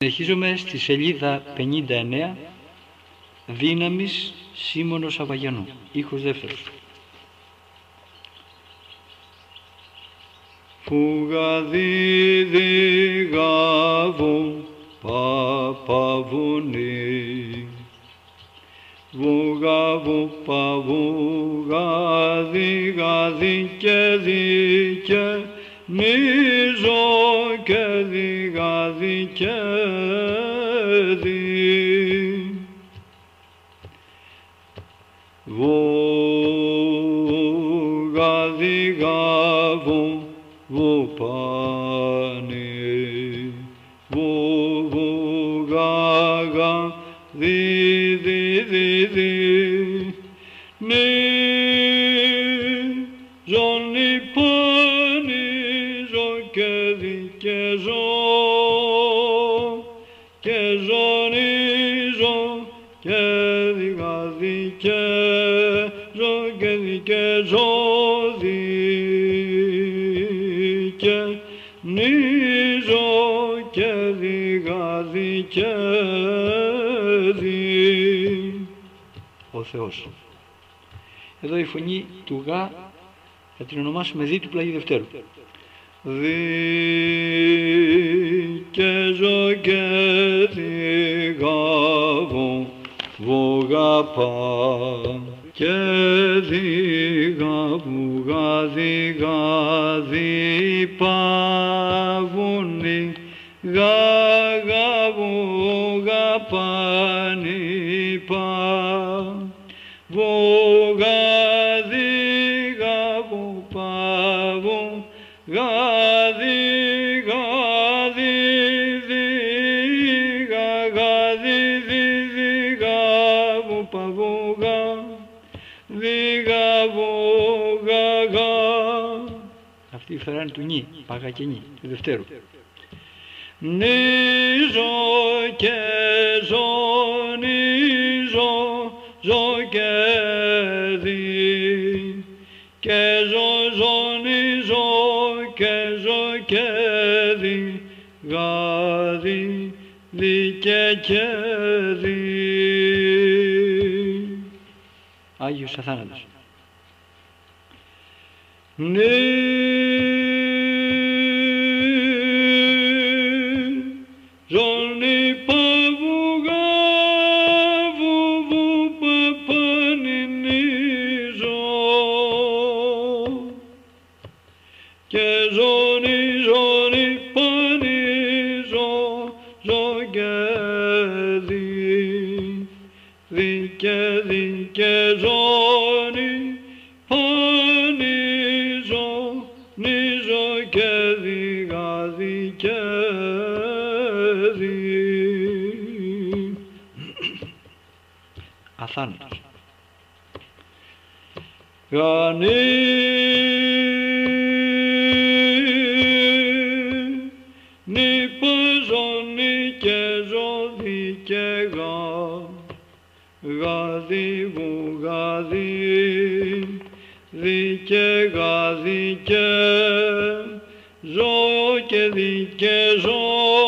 Συνεχίζουμε στη σελίδα 59 Δύναμης Σίμωνος Αβαγιανού Ήχος δεύτερος. Φουγαδίδι γάβου παπαβουνί Βουγαβου παβουγαδί γαδί και δι και νίζο και δι γαδί και δι Βουγαδί γαβου βου πάνι βου βουγαγα δι δι δι δι νι ζωνι πάνι και δι γαδι και ζω και δι και ζω δι και νίζω και δι γαδι και δι Ο Θεός. Εδώ η φωνή του Γα θα την ονομάσουμε Δι του Πλαγίου Δευτέρου. Δι και βογαπά και δι γαβου γαδι γαδι παβουνι γαγαβου γαπάνι πα. Βογαδι γαβου παβου γαδι γαδι δι γαβου γαγα Αυτή η φθορά είναι του Νι, Παγα και Νι, του Δευτέρου Νίζο και ζωνίζω, ζω και δι. Και ζω ζωνίζω και ζω και δι. Γαδι, δι και και δι. ay yüz satanadır. Ne Αθάνατος Γανή νυπαζονή και ζώδι και γα γαδί βουγαδί δι και γαδί και ζω και δι και ζω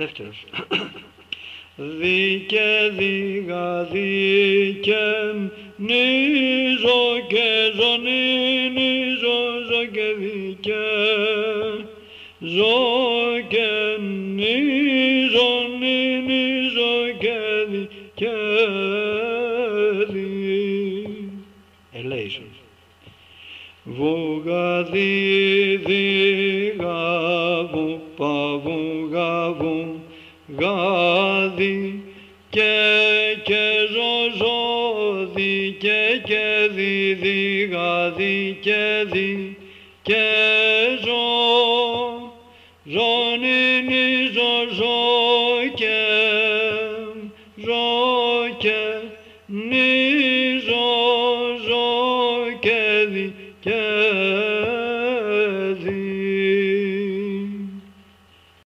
Δεύτερος. Δι και δίγα δι και νίζο και ζωνή νίζο και δι και δι Ελέησον Βουγαδί διγαβού παβουγαβού γάδι και και ζωζόδι και και δι διγαδί και δι και ζω. Ζωνίνι ζωζό και ζω και νι